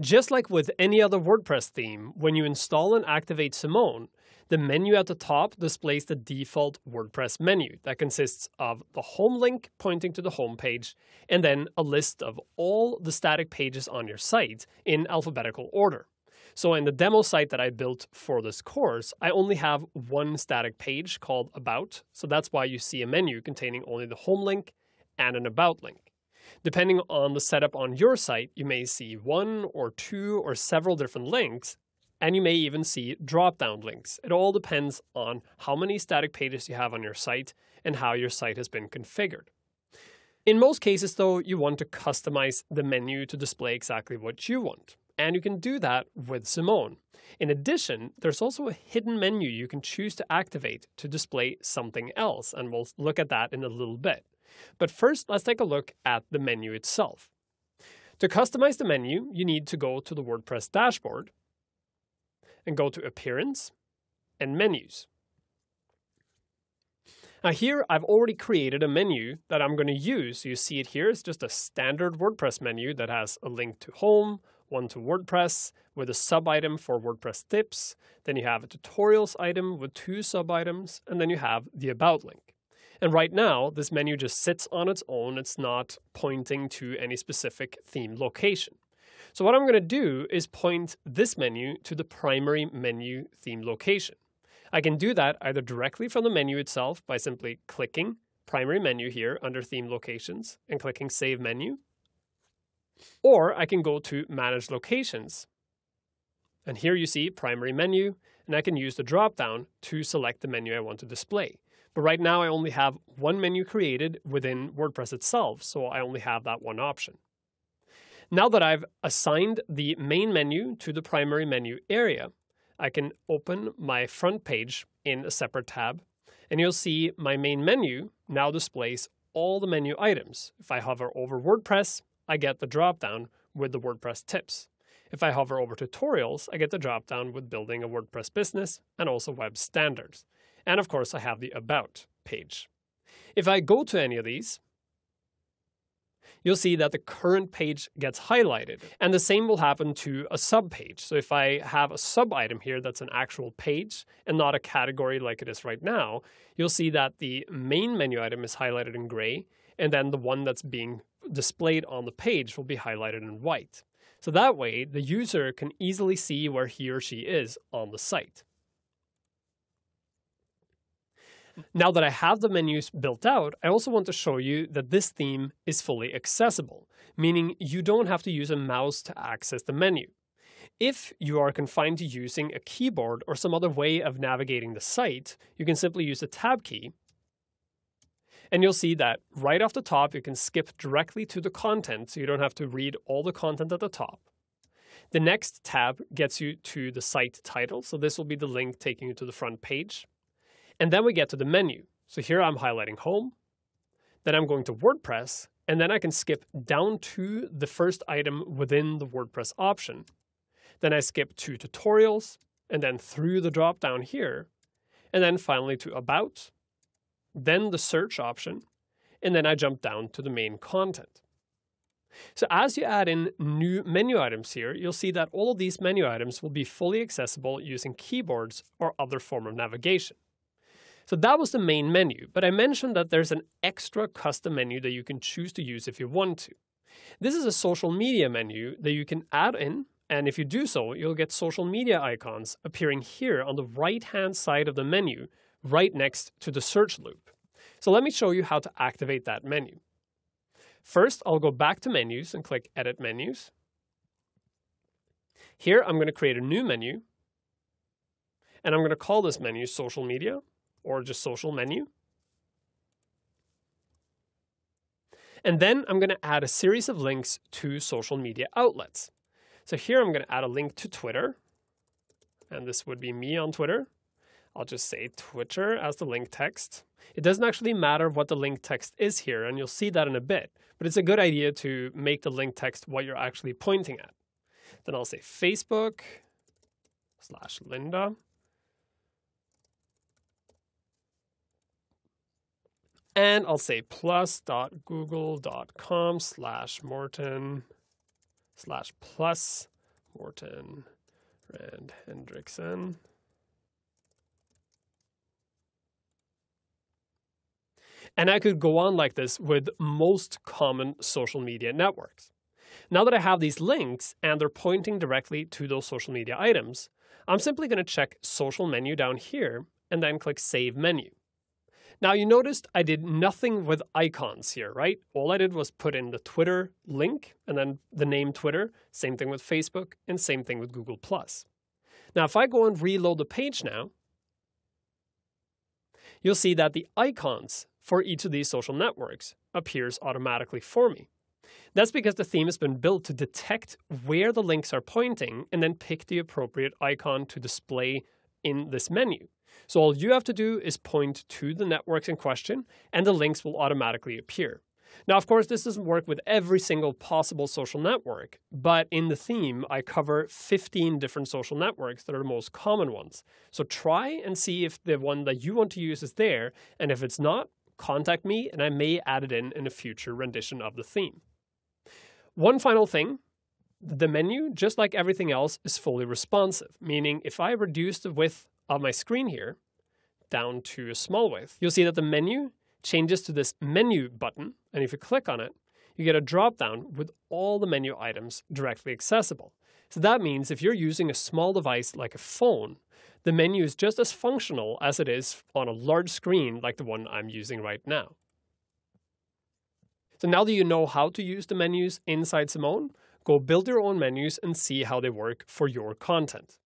Just like with any other WordPress theme, when you install and activate Simone, the menu at the top displays the default WordPress menu that consists of the home link pointing to the home page and then a list of all the static pages on your site in alphabetical order. So in the demo site that I built for this course, I only have one static page called About. So that's why you see a menu containing only the home link and an About link. Depending on the setup on your site, you may see one or two or several different links, and you may even see drop down links. It all depends on how many static pages you have on your site and how your site has been configured. In most cases, though, you want to customize the menu to display exactly what you want. And you can do that with Simone. In addition, there's also a hidden menu you can choose to activate to display something else, and we'll look at that in a little bit. But first, let's take a look at the menu itself. To customize the menu, you need to go to the WordPress dashboard and go to Appearance and Menus. Now here, I've already created a menu that I'm going to use. You see it here. It's just a standard WordPress menu that has a link to Home, one to WordPress with a sub-item for WordPress tips. Then you have a tutorials item with two sub-items, and then you have the About link. And right now, this menu just sits on its own. It's not pointing to any specific theme location. So what I'm going to do is point this menu to the primary menu theme location. I can do that either directly from the menu itself by simply clicking primary menu here under theme locations and clicking save menu. Or I can go to manage locations. And here you see primary menu, and I can use the drop down to select the menu I want to display. But right now I only have one menu created within WordPress itself, so I only have that one option. Now that I've assigned the main menu to the primary menu area, I can open my front page in a separate tab, and you'll see my main menu now displays all the menu items. If I hover over WordPress, I get the dropdown with the WordPress tips. If I hover over tutorials, I get the dropdown with building a WordPress business and also web standards. And of course, I have the About page. If I go to any of these, you'll see that the current page gets highlighted. And the same will happen to a sub page. So if I have a sub item here that's an actual page and not a category like it is right now, you'll see that the main menu item is highlighted in gray, and then the one that's being displayed on the page will be highlighted in white. So that way, the user can easily see where he or she is on the site. Now that I have the menus built out, I also want to show you that this theme is fully accessible, meaning you don't have to use a mouse to access the menu. If you are confined to using a keyboard or some other way of navigating the site, you can simply use the tab key. And you'll see that right off the top, you can skip directly to the content, so you don't have to read all the content at the top. The next tab gets you to the site title, so this will be the link taking you to the front page. And then we get to the menu. So here I'm highlighting home. Then I'm going to WordPress. And then I can skip down to the first item within the WordPress option. Then I skip to tutorials and then through the drop down here. And then finally to about, then the search option. And then I jump down to the main content. So as you add in new menu items here, you'll see that all of these menu items will be fully accessible using keyboards or other form of navigation. So that was the main menu, but I mentioned that there's an extra custom menu that you can choose to use if you want to. This is a social media menu that you can add in, and if you do so, you'll get social media icons appearing here on the right-hand side of the menu, right next to the search loop. So let me show you how to activate that menu. First, I'll go back to menus and click Edit Menus. Here, I'm going to create a new menu, and I'm going to call this menu Social Media or just social menu. And then I'm going to add a series of links to social media outlets. So here I'm going to add a link to Twitter. And this would be me on Twitter. I'll just say Twitter as the link text. It doesn't actually matter what the link text is here, and you'll see that in a bit. But it's a good idea to make the link text what you're actually pointing at. Then I'll say Facebook slash Linda. And I'll say plus.google.com slash Morten slash plus Morten Rand Hendriksen. And I could go on like this with most common social media networks. Now that I have these links and they're pointing directly to those social media items, I'm simply going to check social menu down here and then click save menu. Now you noticed I did nothing with icons here, right? All I did was put in the Twitter link and then the name Twitter, same thing with Facebook and same thing with Google+. Now if I go and reload the page now, you'll see that the icons for each of these social networks appears automatically for me. That's because the theme has been built to detect where the links are pointing and then pick the appropriate icon to display in this menu. So all you have to do is point to the networks in question and the links will automatically appear. Now, of course, this doesn't work with every single possible social network, but in the theme, I cover 15 different social networks that are the most common ones. So try and see if the one that you want to use is there, and if it's not, contact me and I may add it in in a future rendition of the theme. One final thing, the menu, just like everything else, is fully responsive, meaning if I reduce the width of my screen here down to a small width, you'll see that the menu changes to this menu button, and if you click on it, you get a drop down with all the menu items directly accessible. So that means if you're using a small device like a phone, the menu is just as functional as it is on a large screen like the one I'm using right now. So now that you know how to use the menus inside Simone, go build your own menus and see how they work for your content.